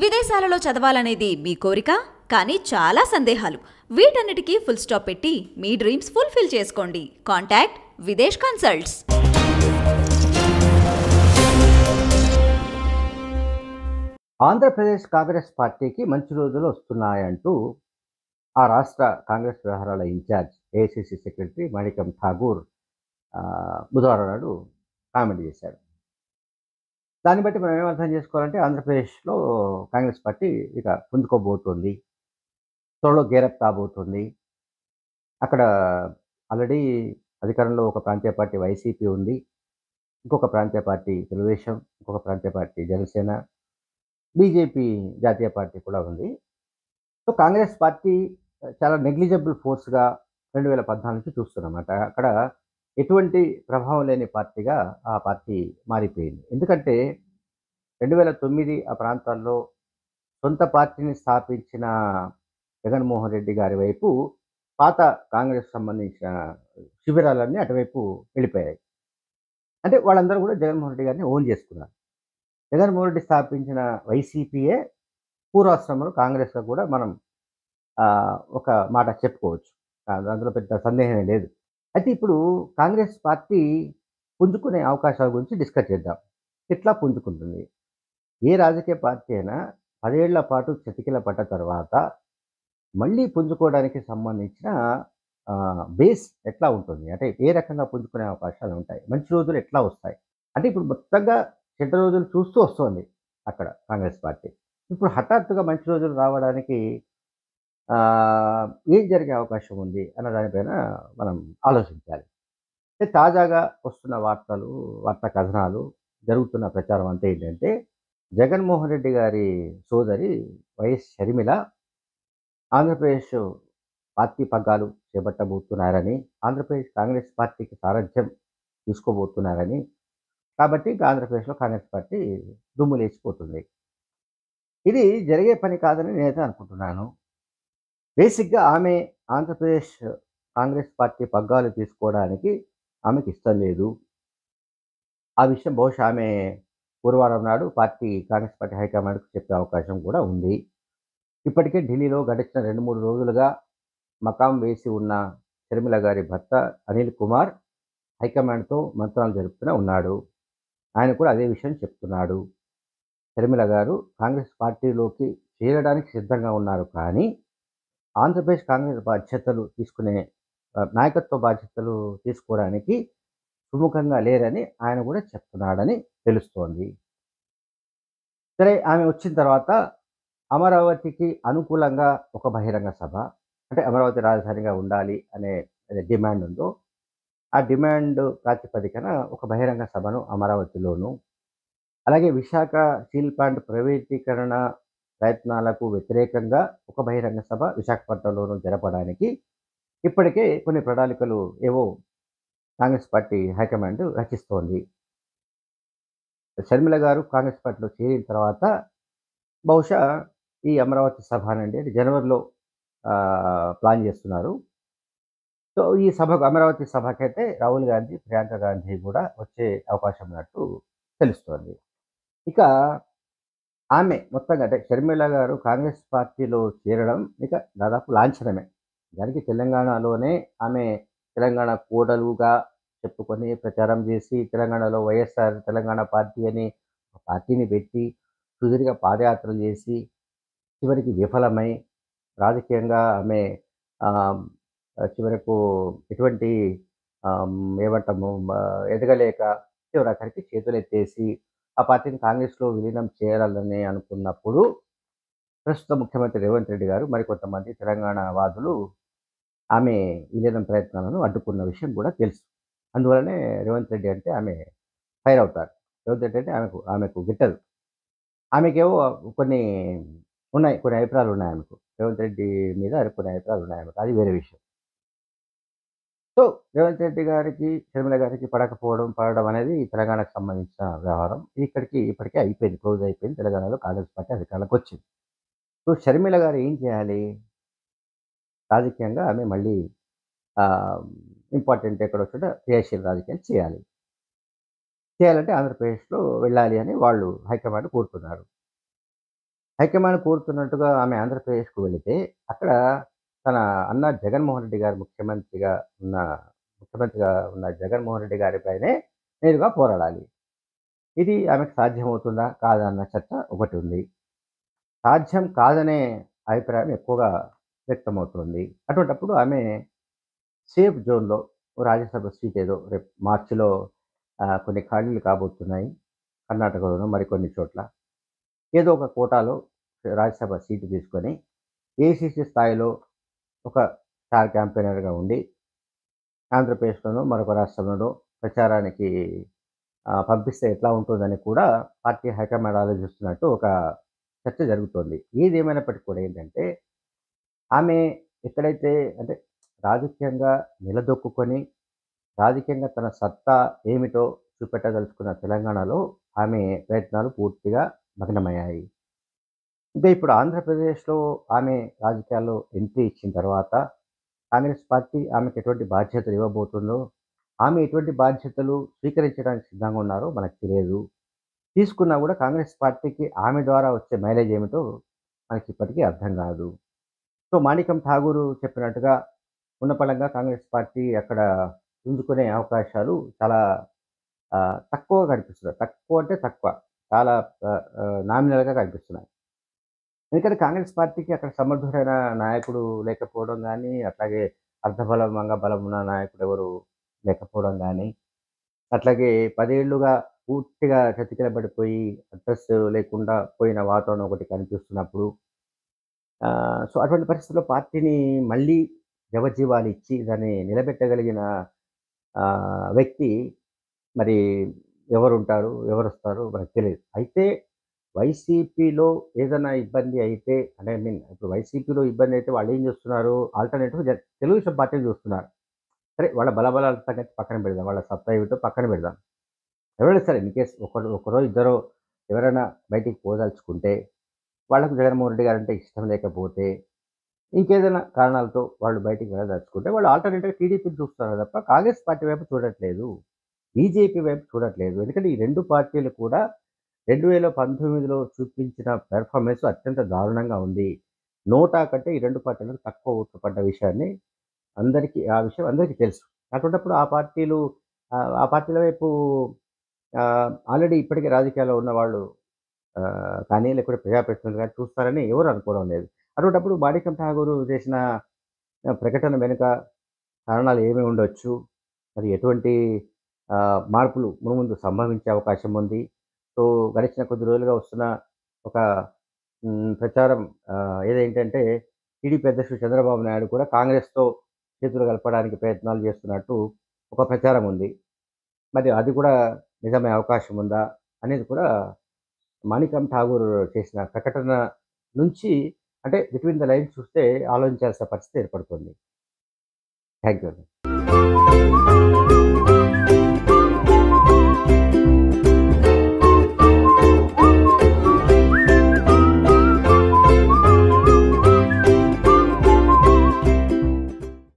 విదేశాలలో చదవాలనేది మీ కోరిక కానీ చాలా సందేహాలు. వీటన్నిటికీ ఫుల్ స్టాప్ పెట్టి మీ డ్రీమ్స్ ఫుల్ఫిల్ చేసుకోండి. Contact Videsh consults Andhra Pradesh Congress పార్టీకి మంచి రోజులు వస్తున్నాయంటూ ఆ రాష్ట్ర కాంగ్రెస్ వ్యవహారాల incharge AICC secretary Manickam Tagore బుధవారం నాడు కామెంట్ చేశాడు దాన్ని బట్టి మనం ఏమర్థం చేసుకోవాలంటే ఆంధ్రప్రదేశ్లో కాంగ్రెస్ పార్టీ ఇక పుంజుకోబోతోంది. త్వరలో గేరప్ కాబోతుంది. అక్కడ ఆల్రెడీ అధికారంలో ఒక ప్రాంతీయ పార్టీ వైసీపీ ఉంది. ఇంకొక ప్రాంతీయ పార్టీ తెలుగుదేశం ఇంకొక ప్రాంతీయ పార్టీ జనసేన బీజేపీ జాతీయ పార్టీ కూడా ఉంది. సో కాంగ్రెస్ పార్టీ చాలా నెగ్లిజబుల్ ఫోర్స్గా రెండు వేల పద్నాలుగు నుంచి చూస్తున్నమాట అక్కడ ఎటువంటి ప్రభావం లేని పార్టీగా ఆ పార్టీ మారిపోయింది. ఎందుకంటే రెండు వేల తొమ్మిది ఆ ప్రాంతాల్లో సొంత పార్టీని స్థాపించిన జగన్మోహన్ రెడ్డి గారి వైపు పాత కాంగ్రెస్ సంబంధించిన శిబిరాలన్నీ అటువైపు వెళ్ళిపోయాయి. అంటే వాళ్ళందరూ కూడా జగన్మోహన్ రెడ్డి గారిని ఓన్ చేసుకున్నారు. జగన్మోహన్ రెడ్డి స్థాపించిన వైసీపీయే పూర్వాశ్రమంలో కాంగ్రెస్గా కూడా మనం ఒక మాట చెప్పుకోవచ్చు. అందులో పెద్ద సందేహమే లేదు. అయితే ఇప్పుడు కాంగ్రెస్ పార్టీ పుంజుకునే అవకాశాల గురించి డిస్కస్ చేద్దాం. ఎట్లా పుంజుకుంటుంది? ఏ రాజకీయ పార్టీ అయినా పదేళ్ళ పాటు చతికిల పడ్డ తర్వాత మళ్ళీ పుంజుకోవడానికి సంబంధించిన బేస్ ఎట్లా ఉంటుంది? అంటే ఏ రకంగా పుంజుకునే అవకాశాలు ఉంటాయి? మంచి రోజులు ఎట్లా వస్తాయి? అంటే ఇప్పుడు మొత్తంగా చెడ్డ రోజులు చూస్తూ వస్తుంది అక్కడ కాంగ్రెస్ పార్టీ. ఇప్పుడు హఠాత్తుగా మంచి రోజులు రావడానికి ఏం జరిగే అవకాశం ఉంది అన్న దానిపైన మనం ఆలోచించాలి. తాజాగా వస్తున్న వార్తలు వార్తా కథనాలు జరుగుతున్న ప్రచారం అంతా ఏంటంటే జగన్మోహన్ రెడ్డి గారి సోదరి వైఎస్ షర్మిల ఆంధ్రప్రదేశ్ పార్టీ పగ్గాలు చేపట్టబోతున్నారని ఆంధ్రప్రదేశ్ కాంగ్రెస్ పార్టీకి సారథ్యం తీసుకోబోతున్నారని కాబట్టి ఇంకా ఆంధ్రప్రదేశ్లో కాంగ్రెస్ పార్టీ దుమ్ము లేచిపోతుంది. ఇది జరిగే పని కాదని నేనైతే అనుకుంటున్నాను. బేసిక్గా ఆమె ఆంధ్రప్రదేశ్ కాంగ్రెస్ పార్టీ పగ్గాలు తీసుకోవడానికి ఆమెకి ఇష్టం లేదు. ఆ విషయం బహుశా ఆమె గురువారం నాడు పార్టీ కాంగ్రెస్ పార్టీ హైకమాండ్కు చెప్పే అవకాశం కూడా ఉంది. ఇప్పటికే ఢిల్లీలో గడిచిన రెండు మూడు రోజులుగా మకాం వేసి ఉన్న షర్మిల గారి భర్త అనిల్ కుమార్ హైకమాండ్తో మంత్రాలు జరుపుతూనే ఉన్నాడు. ఆయన కూడా అదే విషయం చెప్తున్నాడు. షర్మిల గారు కాంగ్రెస్ పార్టీలోకి చేరడానికి సిద్ధంగా ఉన్నారు కానీ ఆంధ్రప్రదేశ్ కాంగ్రెస్ బాధ్యతలు తీసుకునే నాయకత్వ బాధ్యతలు తీసుకోవడానికి సుముఖంగా లేరని ఆయన కూడా చెప్తున్నాడని తెలుస్తోంది. సరే ఆమె వచ్చిన తర్వాత అమరావతికి అనుకూలంగా ఒక బహిరంగ సభ అంటే అమరావతి రాజధానిగా ఉండాలి అనే అనే డిమాండ్ ఉందో ఆ డిమాండ్ ప్రాతిపదికన ఒక బహిరంగ సభను అమరావతిలోను అలాగే విశాఖ స్టీల్ ప్లాంట్ ప్రైవేటీకరణ ప్రయత్నాలకు వ్యతిరేకంగా ఒక బహిరంగ సభ విశాఖపట్నంలోనూ జరపడానికి ఇప్పటికే కొన్ని ప్రణాళికలు ఏవో కాంగ్రెస్ పార్టీ హైకమాండ్ రచిస్తోంది. షర్మిల గారు కాంగ్రెస్ పార్టీలో చేరిన తర్వాత బహుశా ఈ అమరావతి సభ అనేది జనవరిలో ప్లాన్ చేస్తున్నారు. సో ఈ సభకు అమరావతి సభకైతే రాహుల్ గాంధీ ప్రియాంక గాంధీ కూడా వచ్చే అవకాశం ఉన్నట్టు తెలుస్తోంది. ఇక ఆమె మొత్తంగా అంటే షర్మిల గారు కాంగ్రెస్ పార్టీలో చేరడం ఇక దాదాపు లాంఛనమే. దానికి తెలంగాణలోనే ఆమె తెలంగాణ కోడలుగా చెప్పుకొని ప్రచారం చేసి తెలంగాణలో వైఎస్ఆర్ తెలంగాణ పార్టీ అని పార్టీని పెట్టి సుదీర్ఘ పాదయాత్రలు చేసి చివరికి విఫలమై రాజకీయంగా ఆమె చివరకు ఎటువంటి ఏమంటాము ఎదగలేక చివరికి చేతులు ఎత్తేసి ఆ పార్టీని కాంగ్రెస్లో విలీనం చేయాలని అనుకున్నప్పుడు ప్రస్తుత ముఖ్యమంత్రి రేవంత్ రెడ్డి గారు మరికొంతమంది తెలంగాణ వాదులు ఆమె విలీనం ప్రయత్నాలను అడ్డుకున్న విషయం కూడా తెలుసు. అందువలనే రేవంత్ రెడ్డి అంటే ఆమె ఫైర్ అవుతారు. రేవంత్ రెడ్డి అంటే ఆమెకు ఆమెకు గిట్టదు. ఆమెకేవో కొన్ని ఉన్నాయి కొన్ని అభిప్రాయాలు ఉన్నాయి ఆమెకు. రేవంత్ రెడ్డి మీద కొన్ని అభిప్రాయాలు ఉన్నాయి ఆమెకు. అది వేరే విషయం. సో రేవంత్ రెడ్డి గారికి షర్మిల గారికి పడకపోవడం పడడం అనేది తెలంగాణకు సంబంధించిన వ్యవహారం. ఇక్కడికి ఇప్పటికే అయిపోయింది క్లోజ్ అయిపోయింది. తెలంగాణలో కాంగ్రెస్ పార్టీ అధికారంలోకి వచ్చింది. సో షర్మిల గారు ఏం చేయాలి? రాజకీయంగా ఆమె మళ్ళీ ఇంపార్టెంట్ ఎక్కడ వచ్చినా క్రియాశీల రాజకీయాలు చేయాలి. చేయాలంటే ఆంధ్రప్రదేశ్లో వెళ్ళాలి అని వాళ్ళు హైకమాండ్ కోరుతున్నారు. హైకమాండ్ కోరుతున్నట్టుగా ఆమె ఆంధ్రప్రదేశ్కు వెళితే అక్కడ తన అన్న జగన్మోహన్ రెడ్డి గారు ముఖ్యమంత్రిగా ఉన్న ముఖ్యమంత్రిగా ఉన్న జగన్మోహన్ రెడ్డి గారిపైనే నేరుగా పోరాడాలి. ఇది ఆమెకు సాధ్యమవుతుందా కాదన్న చర్చ ఒకటి ఉంది. సాధ్యం కాదనే అభిప్రాయం ఎక్కువగా వ్యక్తమవుతుంది. అటువంటప్పుడు ఆమె సేఫ్ జోన్లో రాజ్యసభ సీట్ ఏదో రేపు మార్చిలో కొన్ని ఖాళీలు కాబోతున్నాయి. కర్ణాటకలోనూ మరికొన్ని చోట్ల. ఏదో ఒక కోటాలో రాజ్యసభ సీటు తీసుకొని ఏసీసీ స్థాయిలో ఒక స్టార్ క్యాంపెయినర్గా ఉండి ఆంధ్రప్రదేశ్లోనూ మరొక రాష్ట్రంలోనూ ప్రచారానికి పంపిస్తే ఎట్లా ఉంటుందని కూడా పార్టీ హైకమాండ్ ఆలోచిస్తున్నట్టు ఒక చర్చ జరుగుతోంది. ఏది ఏమైనప్పటికీ కూడా ఏంటంటే ఆమె ఎక్కడైతే అంటే రాజకీయంగా నిలదొక్కుకొని రాజకీయంగా తన సత్తా ఏమిటో చూపెట్టదలుచుకున్న తెలంగాణలో ఆమె ప్రయత్నాలు పూర్తిగా భగ్నమయ్యాయి అంటే ఇప్పుడు ఆంధ్రప్రదేశ్లో ఆమె రాజకీయాల్లో ఎంట్రీ ఇచ్చిన తర్వాత కాంగ్రెస్ పార్టీ ఆమెకు ఎటువంటి బాధ్యతలు ఇవ్వబోతుందో ఆమె ఎటువంటి బాధ్యతలు స్వీకరించడానికి సిద్ధంగా ఉన్నారో మనకు తెలియదు. తీసుకున్నా కూడా కాంగ్రెస్ పార్టీకి ఆమె ద్వారా వచ్చే మైలేజ్ ఏమిటో మనకి ఇప్పటికీ అర్థం కాదు. సో మాణికం ఠాగూర్ చెప్పినట్టుగా ఉన్నపళంగా కాంగ్రెస్ పార్టీ అక్కడ పుంజుకునే అవకాశాలు చాలా తక్కువగా తక్కువ కనిపిస్తున్నాయి. తక్కువ అంటే తక్కువ. చాలా నామినల్గా కనిపిస్తున్నాయి. ఎందుకంటే కాంగ్రెస్ పార్టీకి అక్కడ సమర్థుడైన నాయకుడు లేకపోవడం కానీ అట్లాగే అర్ధబలంగా బలం ఉన్న నాయకుడు ఎవరు లేకపోవడం కానీ అట్లాగే పదేళ్ళుగా పూర్తిగా చతికిలబడిపోయి అడ్రస్ లేకుండా పోయిన వాతావరణం ఒకటి కనిపిస్తున్నప్పుడు సో అటువంటి పరిస్థితుల్లో పార్టీని మళ్ళీ జవజీవాలు ఇచ్చి దాన్ని నిలబెట్టగలిగిన వ్యక్తి మరి ఎవరు ఉంటారు ఎవరు వస్తారు మనకు తెలియదు. అయితే వైసీపీలో ఏదైనా ఇబ్బంది అయితే అంటే ఐ మీన్ ఇప్పుడు వైసీపీలో ఇబ్బంది అయితే వాళ్ళు ఏం చేస్తున్నారు? ఆల్టర్నేటివ్ తెలుగుదేశం పార్టీని చూస్తున్నారు. సరే వాళ్ళ బలబలాల సంగతి పక్కన పెడదాం వాళ్ళ సత్తా ఏమిటో పక్కన పెడదాం. ఎవరైనా సరే ఇన్కేస్ ఒకరు ఒకరో ఇద్దరో ఎవరైనా బయటికి పోదలుచుకుంటే వాళ్ళకు జగన్మోహన్ రెడ్డి గారు అంటే ఇష్టం లేకపోతే ఇంకేదైనా కారణాలతో వాళ్ళు బయటికి వెళ్ళదలుచుకుంటే వాళ్ళు ఆల్టర్నేటివ్ టీడీపీని చూస్తున్నారు తప్ప కాంగ్రెస్ పార్టీ వైపు చూడట్లేదు. బీజేపీ వైపు చూడట్లేదు. ఎందుకంటే ఈ రెండు పార్టీలు కూడా రెండు వేల పంతొమ్మిదిలో చూపించిన పెర్ఫార్మెన్స్ అత్యంత దారుణంగా ఉంది. నోటా కంటే ఈ రెండు పార్టీలకు తక్కువ ఓట్లు పడ్డ విషయాన్ని అందరికీ ఆ విషయం అందరికీ తెలుసు. అటువంటిప్పుడు ఆ పార్టీలు ఆ, పార్టీల వైపు ఆల్రెడీ ఇప్పటికే రాజకీయాల్లో ఉన్న వాళ్ళు కానీ లేకుంటే ప్రజాప్రతినిధులు కానీ చూస్తారని ఎవరు అనుకోవడం లేదు. అటువంటిప్పుడు మాణికం ఠాగూర్ చేసిన ప్రకటన వెనుక కారణాలు ఏమి ఉండొచ్చు? మరి ఎటువంటి మార్పులు మునుముందు సంభవించే అవకాశం ఉంది? సో గడిచిన కొద్ది రోజులుగా వస్తున్న ఒక ప్రచారం ఏదేంటంటే టీడీపీ అధ్యక్షుడు చంద్రబాబు నాయుడు కూడా కాంగ్రెస్తో చేతులు కలపడానికి ప్రయత్నాలు చేస్తున్నట్టు ఒక ప్రచారం ఉంది. మరి అది కూడా నిజమే అవకాశం ఉందా అనేది కూడా మాణికం ఠాగూర్ చేసిన ప్రకటన నుంచి అంటే బిట్వీన్ ద లైన్స్ చూస్తే ఆలోచించాల్సిన పరిస్థితి ఏర్పడుతుంది. Thank you